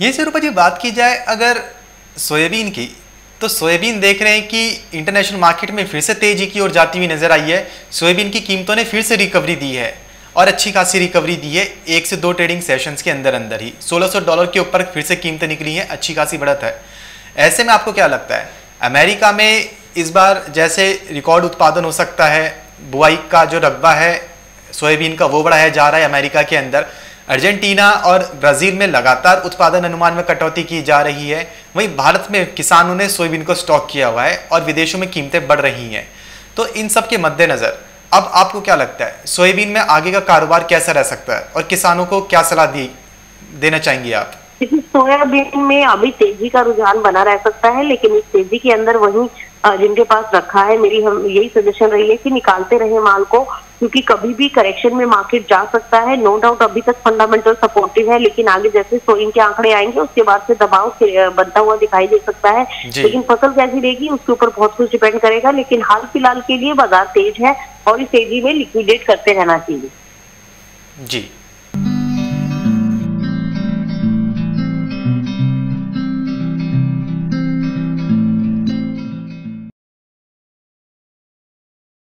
ये स्वरूपा जी बात की जाए, अगर सोयाबीन की तो सोयाबीन देख रहे हैं कि इंटरनेशनल मार्केट में फिर से तेज़ी की ओर जाती हुई नज़र आई है। सोयाबीन की कीमतों ने फिर से रिकवरी दी है और अच्छी खासी रिकवरी दी है एक से दो ट्रेडिंग सेशंस के अंदर अंदर ही। 1600 डॉलर के ऊपर फिर से कीमतें निकली हैं, अच्छी खासी बढ़त है। ऐसे में आपको क्या लगता है? अमेरिका में इस बार जैसे रिकॉर्ड उत्पादन हो सकता है, बुआई का जो रकबा है, सोयाबीन का वो बढ़ाया जा रहा है अमेरिका के अंदर। अर्जेंटीना और ब्राज़ील में लगातार उत्पादन अनुमान में कटौती की जा रही है। वहीं भारत में किसानों ने सोयाबीन को स्टॉक किया हुआ है और विदेशों में कीमतें बढ़ रही हैं। तो इन सब के मद्देनज़र, अब आपको क्या लगता है, सोयाबीन में आगे का कारोबार कैसा रह सकता है और किसानों को क्या सलाह दी, देना चाहेंगे आप? सोयाबीन में अभी तेज़ी का रुझान बना रह सकता है, लेकिन इस तेज़ी के अंदर वही जिनके पास रखा है, मेरी हम, यही सजेशन रही है कि निकालते रहे माल को क्योंकि कभी भी करेक्शन में मार्केट जा सकता है। नो डाउट अभी तक फंडामेंटल सपोर्टिव है लेकिन आगे जैसे सोइंग के आंकड़े आएँगे उसके बाद से दबाव बनता हुआ दिखाई दे सकता है। लेकिन फ़सल कैसी रहेगी उसके ऊपर बहुत कुछ डिपेंड करेगा लेकिन हाल फ़िलहाल के लिए बाज़ार तेज है और इस तेज़ी में लिक्विडेट करते रहना चाहिए। जी।